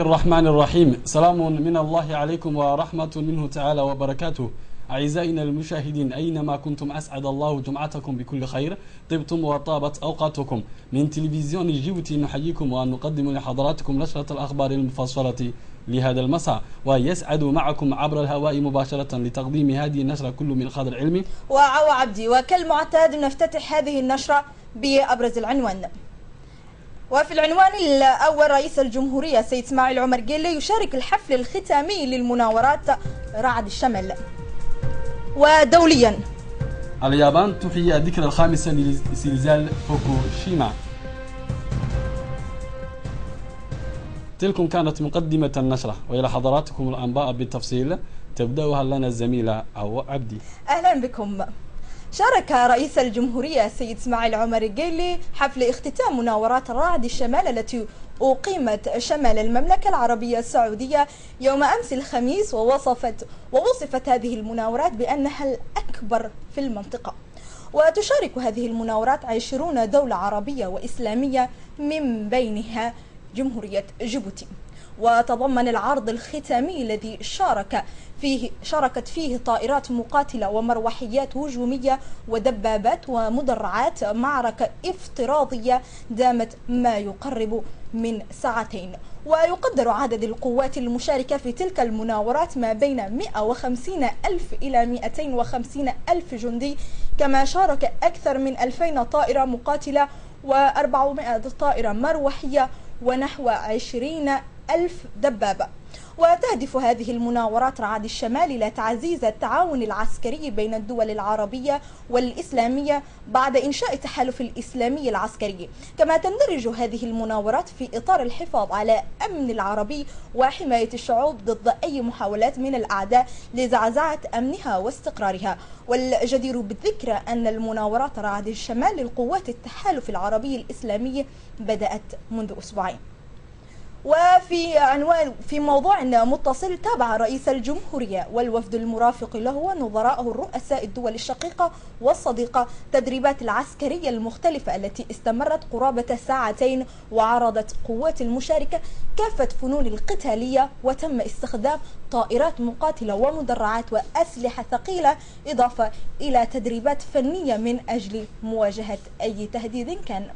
الرحمن الرحيم. سلام من الله عليكم ورحمة منه تعالى وبركاته. أعزائنا المشاهدين أينما كنتم أسعد الله جمعتكم بكل خير. طبتم وطابت أوقاتكم. من تلفزيون جيبوتي نحييكم ونقدم لحضراتكم نشرة الأخبار المفصلة لهذا المساء. ويسعد معكم عبر الهواء مباشرة لتقديم هذه النشرة كل من خاض العلم وعو عبدي وكالمعتاد نفتتح هذه النشرة بأبرز العنوان. وفي العنوان الأول رئيس الجمهورية سيد إسماعيل عمر جيلي يشارك الحفل الختامي للمناورات رعد الشمل. ودوليا. اليابان تحيي الذكرى الخامسة لزلزال فوكوشيما. تلكم كانت مقدمة النشرة وإلى حضراتكم الأنباء بالتفصيل. تبدأها لنا الزميلة أو عبدي. أهلا بكم. شارك رئيس الجمهورية السيد إسماعيل عمر الجيلي حفل اختتام مناورات رعد الشمال التي أقيمت شمال المملكة العربية السعودية يوم أمس الخميس ووصفت ووصفت هذه المناورات بأنها الأكبر في المنطقة. وتشارك هذه المناورات عشرون دولة عربية وإسلامية من بينها جمهورية جيبوتي. وتضمن العرض الختامي الذي شارك فيه شاركت فيه طائرات مقاتلة ومروحيات هجومية ودبابات ومدرعات معركة افتراضية دامت ما يقرب من ساعتين. ويقدر عدد القوات المشاركة في تلك المناورات ما بين 150 ألف إلى 250 ألف جندي كما شارك أكثر من 2000 طائرة مقاتلة و400 طائرة مروحية ونحو 20 ألف دبابة. وتهدف هذه المناورات رعد الشمال إلى تعزيز التعاون العسكري بين الدول العربية والإسلامية بعد إنشاء التحالف الإسلامي العسكري. كما تندرج هذه المناورات في إطار الحفاظ على أمن العربي وحماية الشعوب ضد أي محاولات من الأعداء لزعزعة أمنها واستقرارها. والجدير بالذكر أن المناورات رعد الشمال للقوات التحالف العربي الإسلامي بدأت منذ أسبوعين. وفي عنوان في موضوع متصل تابع رئيس الجمهورية والوفد المرافق له ونظراءه الرؤساء الدول الشقيقة والصديقة تدريبات العسكرية المختلفة التي استمرت قرابة ساعتين وعرضت قوات المشاركة كافة فنون القتالية وتم استخدام طائرات مقاتلة ومدرعات وأسلحة ثقيلة إضافة إلى تدريبات فنية من أجل مواجهة أي تهديد كان.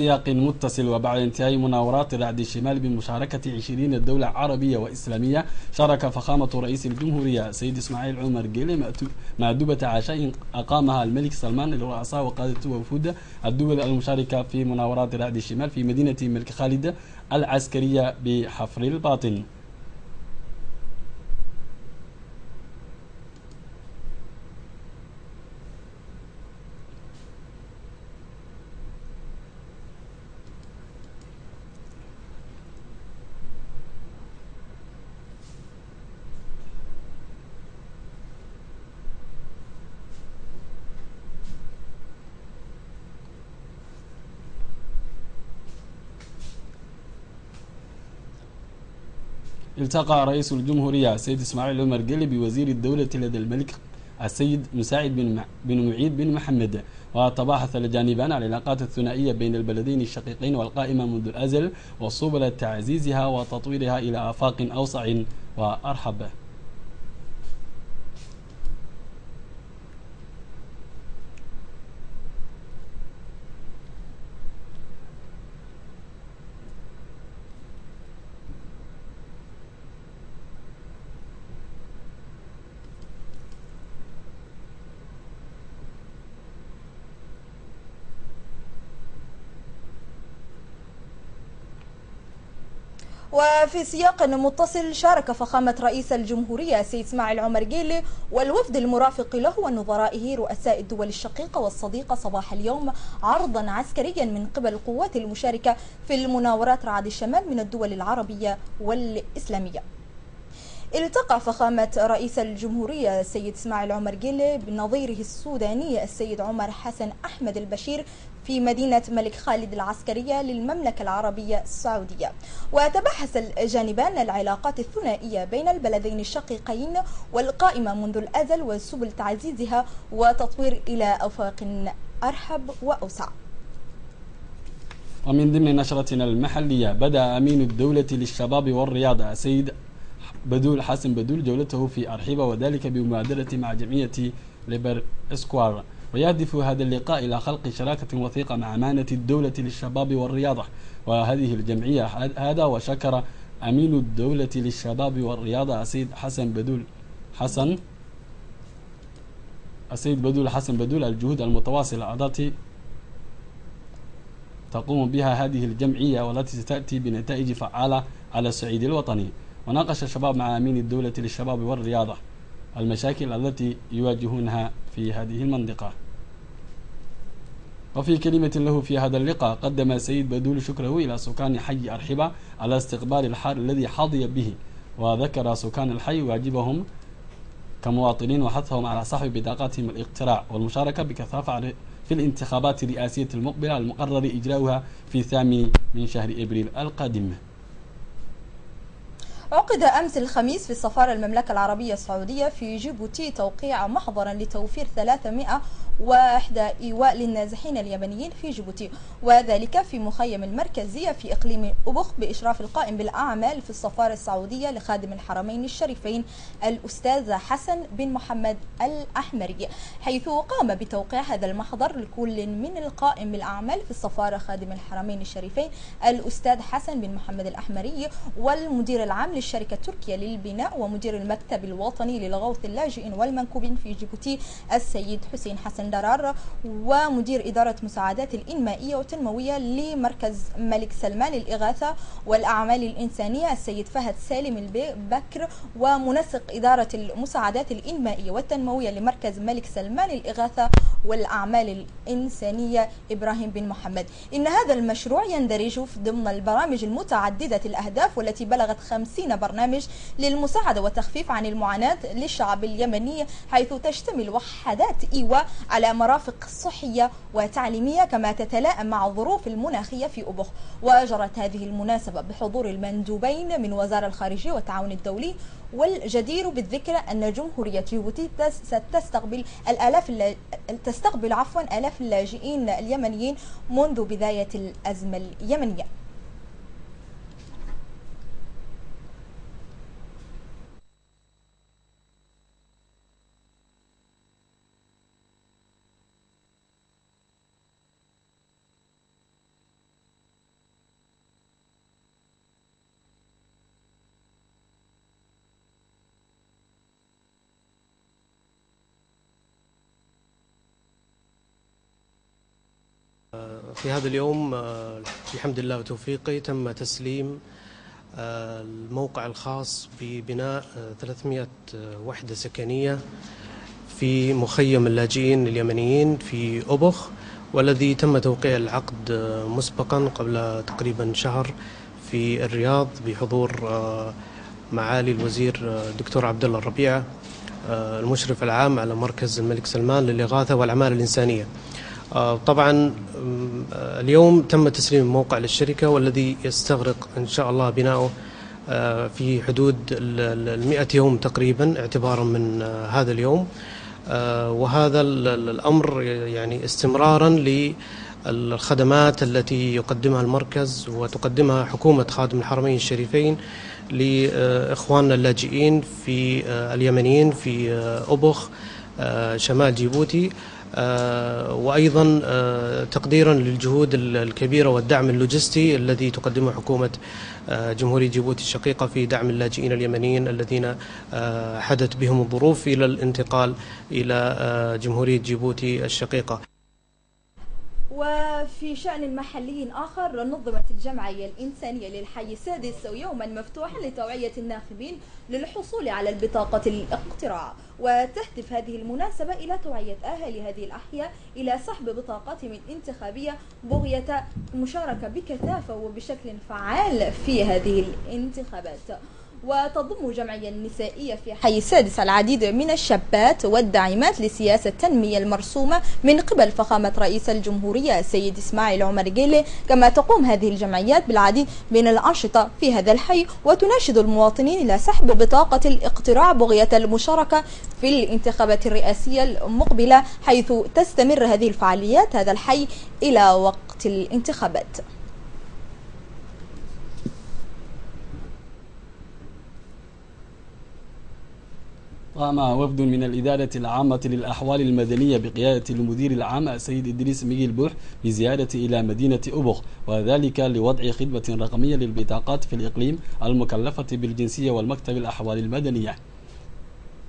سياق متصل وبعد انتهاء مناورات رعد الشمال بمشاركة 20 دولة عربية وإسلامية شارك فخامة رئيس الجمهورية سيد إسماعيل عمر جيلي مأدوبة عشاء أقامها الملك سلمان لرؤساء وقادة وفود الدول المشاركة في مناورات رعد الشمال في مدينة الملك خالد العسكرية بحفر الباطن. التقى رئيس الجمهورية السيد إسماعيل عمر قلي بوزير الدولة لدى الملك السيد مساعد بن بن معيد بن محمد وتباحث الجانبان على العلاقات الثنائية بين البلدين الشقيقين والقائمة منذ الأزل وسبل تعزيزها وتطويرها إلى آفاق أوسع وأرحب. وفي سياق متصل شارك فخامة رئيس الجمهورية سيد إسماعيل عمر جيلي والوفد المرافق له ونظرائه رؤساء الدول الشقيقة والصديقة صباح اليوم عرضا عسكريا من قبل القوات المشاركة في المناورات رعد الشمال من الدول العربية والإسلامية. التقى فخامة رئيس الجمهورية السيد إسماعيل عمر جيلي بنظيره السوداني السيد عمر حسن أحمد البشير في مدينة ملك خالد العسكرية للمملكة العربية السعودية. وتبحث الجانبان العلاقات الثنائية بين البلدين الشقيقين والقائمة منذ الأزل وسبل تعزيزها وتطوير إلى أفاق أرحب وأوسع. ومن ضمن نشرتنا المحلية بدأ أمين الدولة للشباب والرياضة سيد بدول حسن بدول جولته في أرحيبة وذلك بمبادرة مع جمعية ليبر اسكوار ويهدف هذا اللقاء إلى خلق شراكة وثيقة مع أمانة الدولة للشباب والرياضة. وهذه الجمعية هذا وشكر أمين الدولة للشباب والرياضة السيد حسن بدول حسن السيد بدول حسن بدول الجهود المتواصلة التي تقوم بها هذه الجمعية والتي ستأتي بنتائج فعالة على الصعيد الوطني. وناقش الشباب مع أمين الدولة للشباب والرياضة المشاكل التي يواجهونها في هذه المنطقة. وفي كلمة له في هذا اللقاء قدم سيد بدول شكره إلى سكان حي أرحبة على استقبال الحار الذي حظي به وذكر سكان الحي واجبهم كمواطنين وحثهم على صحب بطاقاتهم الاقتراع والمشاركة بكثافة في الانتخابات الرئاسية المقبلة المقرر إجراؤها في الثامن من شهر إبريل القادم. عقد أمس الخميس في السفارة المملكة العربية السعودية في جيبوتي توقيع محضرا لتوفير 300 وإحدى إيواء للنازحين اليمنيين في جيبوتي وذلك في مخيم المركزية في إقليم أبخ بإشراف القائم بالأعمال في السفارة السعودية لخادم الحرمين الشريفين الأستاذ حسن بن محمد الأحمري حيث قام بتوقيع هذا المحضر لكل من القائم بالأعمال في السفارة خادم الحرمين الشريفين الأستاذ حسن بن محمد الأحمري والمدير العام للشركة التركية للبناء ومدير المكتب الوطني للغوث اللاجئين والمنكوبين في جيبوتي السيد حسين حسن درار ومدير إدارة مساعدات الإنمائية والتنموية لمركز ملك سلمان للإغاثة والأعمال الإنسانية السيد فهد سالم البكر ومنسق إدارة المساعدات الإنمائية والتنموية لمركز ملك سلمان للإغاثة والأعمال الإنسانية إبراهيم بن محمد. إن هذا المشروع يندرج ضمن البرامج المتعددة الأهداف والتي بلغت 50 برنامج للمساعدة والتخفيف عن المعاناة للشعب اليمني حيث تشتمل وحدات إيواء على مرافق صحية وتعليمية كما تتلائم مع الظروف المناخية في أبخ وجرت هذه المناسبة بحضور المندوبين من وزارة الخارجية والتعاون الدولي والجدير بالذكر أن جمهورية جيبوتي ستستقبل الآلاف تستقبل عفوا آلاف اللاجئين اليمنيين منذ بداية الأزمة اليمنية. في هذا اليوم آه، الحمد لله وتوفيقه تم تسليم آه، الموقع الخاص ببناء 300 آه، وحدة سكنية في مخيم اللاجئين اليمنيين في أبخ والذي تم توقيع العقد مسبقا قبل تقريبا شهر في الرياض بحضور معالي الوزير الدكتور عبد الله الربيعه المشرف العام على مركز الملك سلمان للإغاثة والأعمال الإنسانية. طبعا آه، اليوم تم تسليم الموقع للشركة والذي يستغرق إن شاء الله بناؤه آه، في حدود المئة يوم تقريبا اعتبارا من هذا اليوم. وهذا الأمر يعني استمرارا للخدمات التي يقدمها المركز وتقدمها حكومة خادم الحرمين الشريفين لإخواننا اللاجئين في اليمنيين في أوبوخ شمال جيبوتي. آه، وأيضا آه، تقديرا للجهود الكبيرة والدعم اللوجستي الذي تقدمه حكومة آه، جمهورية جيبوتي الشقيقة في دعم اللاجئين اليمنيين الذين حدت بهم الظروف إلى الانتقال إلى جمهورية جيبوتي الشقيقة. وفي شأن محلي آخر نظمت الجمعية الإنسانية للحي السادس يوما مفتوحا لتوعية الناخبين للحصول على البطاقة الاقتراع. وتهدف هذه المناسبة إلى توعية أهالي هذه الأحياء إلى سحب بطاقاتهم الانتخابية بغية المشاركة بكثافة وبشكل فعال في هذه الانتخابات. وتضم الجمعية النسائية في حي السادس العديد من الشابات والداعمات لسياسة التنمية المرسومة من قبل فخامة رئيس الجمهورية السيد إسماعيل عمر جيلي. كما تقوم هذه الجمعيات بالعديد من الأنشطة في هذا الحي وتناشد المواطنين إلى سحب بطاقة الاقتراع بغية المشاركة في الانتخابات الرئاسية المقبلة حيث تستمر هذه الفعاليات هذا الحي إلى وقت الانتخابات. قام وفد من الإدارة العامة للأحوال المدنية بقيادة المدير العام السيد إدريس ميغيل بوح بزيارة إلى مدينة أبوخ وذلك لوضع خدمة رقمية للبطاقات في الإقليم المكلفة بالجنسية والمكتب الأحوال المدنية.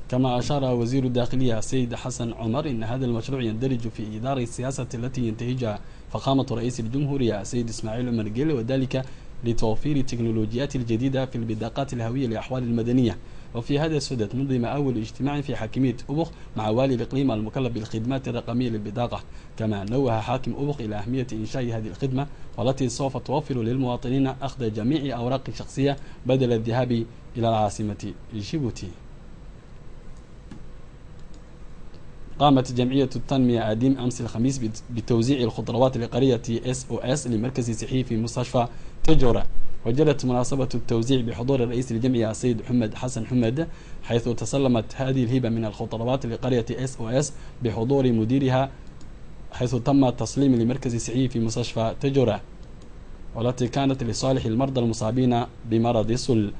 كما أشار وزير الداخلية السيد حسن عمر إن هذا المشروع يندرج في إدارة السياسة التي ينتهجها فخامة رئيس الجمهورية السيد إسماعيل عمر جيل وذلك لتوفير التكنولوجيات الجديدة في البطاقات الهوية للأحوال المدنية. وفي هذا السدد نظم أول اجتماع في حاكمية أبخ مع والي الإقليم المكلف بالخدمات الرقمية للبطاقة. كما نوه حاكم أبخ إلى أهمية إنشاء هذه الخدمة والتي سوف توفر للمواطنين أخذ جميع أوراق الشخصية بدل الذهاب إلى العاصمة جيبوتي. قامت جمعية التنمية أديم أمس الخميس بتوزيع الخضروات لقرية اس لمركز صحي في مستشفى تجورة وجرت مناسبة التوزيع بحضور الرئيس الجمعية السيد محمد حسن حمد حيث تسلمت هذه الهبة من الخضروات لقرية SOS بحضور مديرها حيث تم تسليم لمركز صحي في مستشفى تجورة والتي كانت لصالح المرضى المصابين بمرض السل.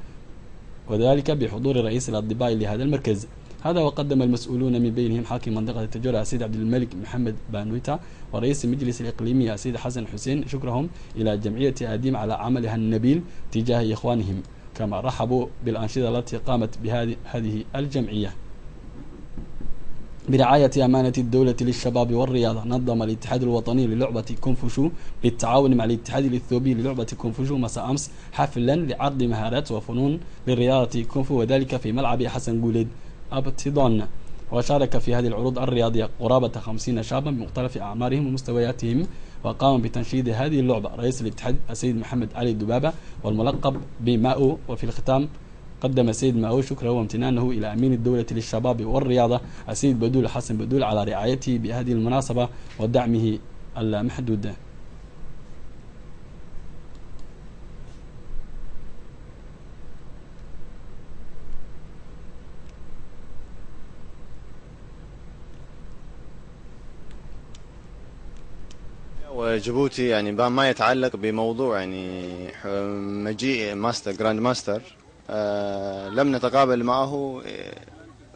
وذلك بحضور رئيس الأطباء لهذا المركز. هذا وقدم المسؤولون من بينهم حاكم منطقة التجارة السيد عبد الملك محمد بانويتا ورئيس المجلس الإقليمي السيد حسن حسين. شكرهم إلى جمعية أديم على عملها النبيل تجاه إخوانهم. كما رحبوا بالأنشطة التي قامت بهذه هذه الجمعية. برعاية أمانة الدولة للشباب والرياضة نظم الاتحاد الوطني للعبة كونفوشو بالتعاون مع الاتحاد الإثيوبي للعبة كونفوشو مساء أمس حفلا لعرض مهارات وفنون للرياضة كونفو وذلك في ملعب حسن جوليد. أبتيدون وشارك في هذه العروض الرياضية قرابة خمسين شابا بمختلف أعمارهم ومستوياتهم وقام بتنشيط هذه اللعبة. رئيس الاتحاد السيد محمد علي دبابة والملقب بماو وفي الختام قدم السيد ماو شكره وامتنانه إلى أمين الدولة للشباب والرياضة السيد بدول حسن بدول على رعايته بهذه المناسبة ودعمه اللامحدود. وجيبوتي يعني ما يتعلق بموضوع يعني مجيء master grand master آه لم نتقابل معه آه،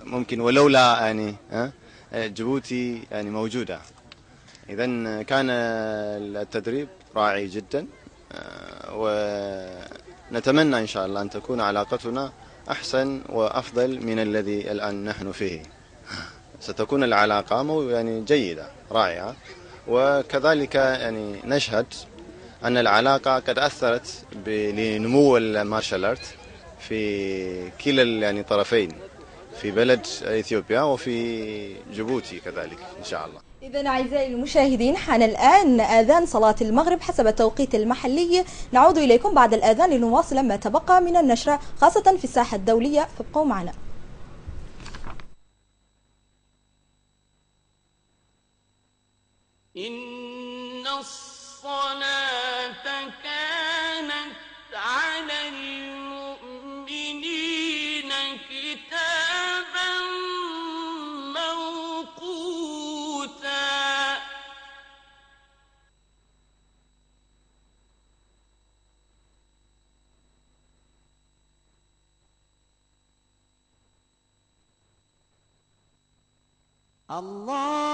ممكن ولولا يعني آه جيبوتي يعني موجودة. إذا كان التدريب راعي جدا آه ونتمنى إن شاء الله أن تكون علاقتنا أحسن وأفضل من الذي الآن نحن فيه. ستكون العلاقة يعني جيدة رائعة وكذلك يعني نشهد أن العلاقة قد أثرت لنمو المارشال آرت في كلا يعني طرفين في بلد إثيوبيا وفي جيبوتي كذلك إن شاء الله. إذا أعزائي المشاهدين حان الآن آذان صلاة المغرب حسب التوقيت المحلي نعود إليكم بعد الآذان لنواصل ما تبقى من النشرة خاصة في الساحة الدولية فابقوا معنا. إن الصلاة كانت على المؤمنين كتابا موقوتا. الله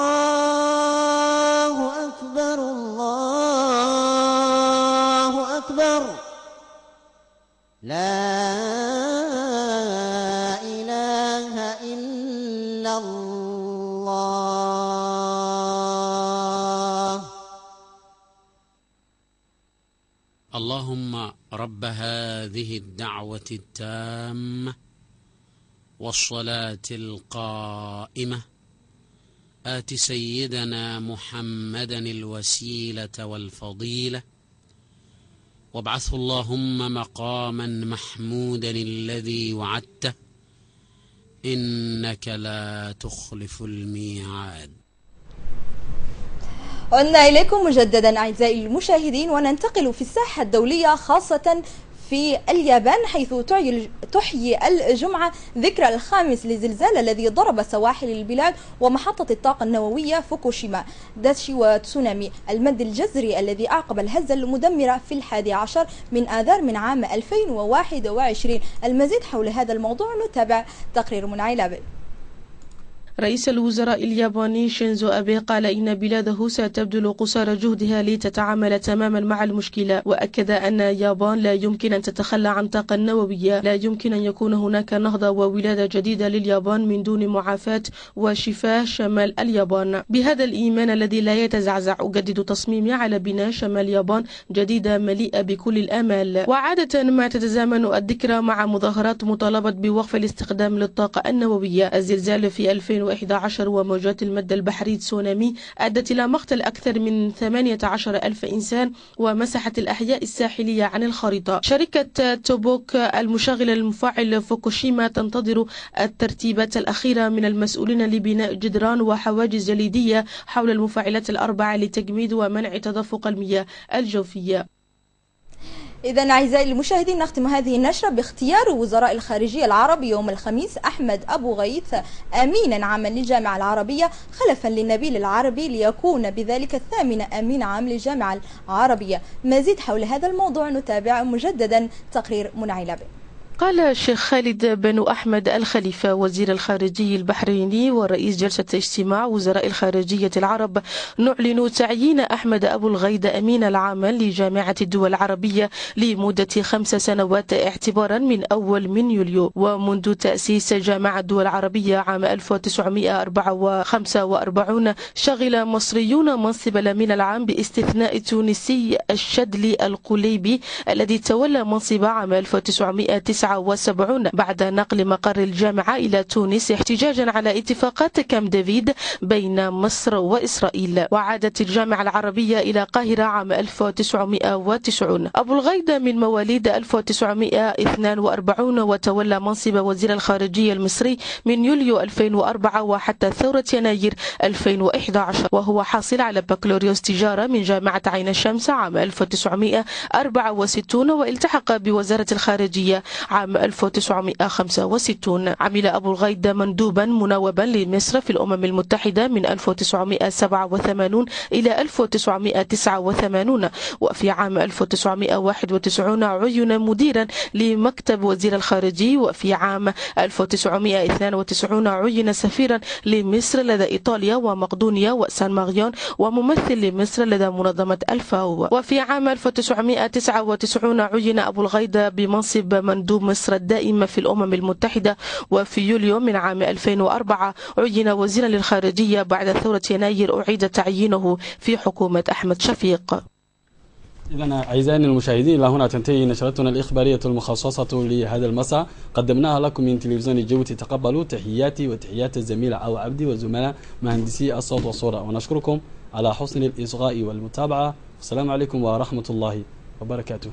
الله أكبر الله أكبر. لا إله إلا الله. اللهم رب هذه الدعوة التامة والصلاة القائمة آت سيدنا محمدا الوسيلة والفضيلة. وابعثه اللهم مقاما محمودا الذي وعدته. إنك لا تخلف الميعاد. عدنا إليكم مجددا أعزائي المشاهدين وننتقل في الساحة الدولية خاصة في اليابان حيث تحيي الجمعة ذكرى الخامس لزلزال الذي ضرب سواحل البلاد ومحطة الطاقة النووية فوكوشيما داتشي وتسونامي. المد الجزري الذي أعقب الهزة المدمرة في الحادي عشر من آذار من عام 2021 المزيد حول هذا الموضوع نتابع تقرير من عيلابي رئيس الوزراء الياباني شينزو أبي قال إن بلاده ستبذل قصارى جهدها لتتعامل تماما مع المشكلة وأكد أن اليابان لا يمكن أن تتخلى عن الطاقة النووية لا يمكن أن يكون هناك نهضة وولادة جديدة لليابان من دون معافاة وشفاء شمال اليابان. بهذا الإيمان الذي لا يتزعزع أجدد تصميمي على بناء شمال اليابان جديدة مليئة بكل الآمال. وعادة ما تتزامن الذكرى مع مظاهرات مطالبة بوقف الاستخدام للطاقة النووية. الزلزال في 2011 وموجات المد البحري تسونامي أدت إلى مقتل أكثر من 18 ألف إنسان ومسحت الأحياء الساحلية عن الخريطة. شركة توبوك المشغلة المفاعل فوكوشيما تنتظر الترتيبات الأخيرة من المسؤولين لبناء جدران وحواجز جليدية حول المفاعلات الأربعة لتجميد ومنع تدفق المياه الجوفية. إذا أعزائي المشاهدين نختم هذه النشرة باختيار وزراء الخارجية العرب يوم الخميس أحمد أبو غيث أمينا عاما للجامعة العربية خلفا للنبيل العربي ليكون بذلك الثامن أمين عام للجامعة العربية. مزيد حول هذا الموضوع نتابع مجددا تقرير منعلبي قال الشيخ خالد بن أحمد الخليفة وزير الخارجية البحريني ورئيس جلسة اجتماع وزراء الخارجية العرب نعلن تعيين أحمد أبو الغيد أمين العام لجامعة الدول العربية لمدة خمس سنوات اعتبارا من أول من يوليو. ومنذ تأسيس جامعة الدول العربية عام 1945 شغل مصريون منصب الأمين العام باستثناء التونسي الشدلي القليبي الذي تولى منصب عام 1979 بعد نقل مقر الجامعة إلى تونس احتجاجا على اتفاقات كام ديفيد بين مصر وإسرائيل. وعادت الجامعة العربية إلى القاهرة عام 1990 أبو الغيد من مواليد 1942 وتولى منصب وزير الخارجية المصري من يوليو 2004 وحتى ثورة يناير 2011 وهو حاصل على بكالوريوس تجارة من جامعة عين الشمس عام 1964 والتحق بوزارة الخارجية عام عام 1965 عمل أبو الغيد مندوبا مناوبا لمصر في الأمم المتحدة من 1987 إلى 1989 وفي عام 1991 عين مديرا لمكتب وزير الخارجية. وفي عام 1992 عين سفيرا لمصر لدى إيطاليا ومقدونيا وسان ماريون وممثل لمصر لدى منظمة ألفاو. وفي عام 1999 عين أبو الغيد بمنصب مندوب مصر الدائم في الأمم المتحدة وفي يوليو من عام 2004 عين وزيرا للخارجية بعد ثورة يناير أعيد تعيينه في حكومة أحمد شفيق. إذا أعزائنا المشاهدين إلى هنا تنتهي نشرتنا الإخبارية المخصصة لهذا المساء. قدمناها لكم من تلفزيون جيبوتي تقبلوا تحياتي وتحيات الزميل عو عبدي وزملاء مهندسي الصوت والصورة ونشكركم على حسن الإصغاء والمتابعة. والسلام عليكم ورحمة الله وبركاته.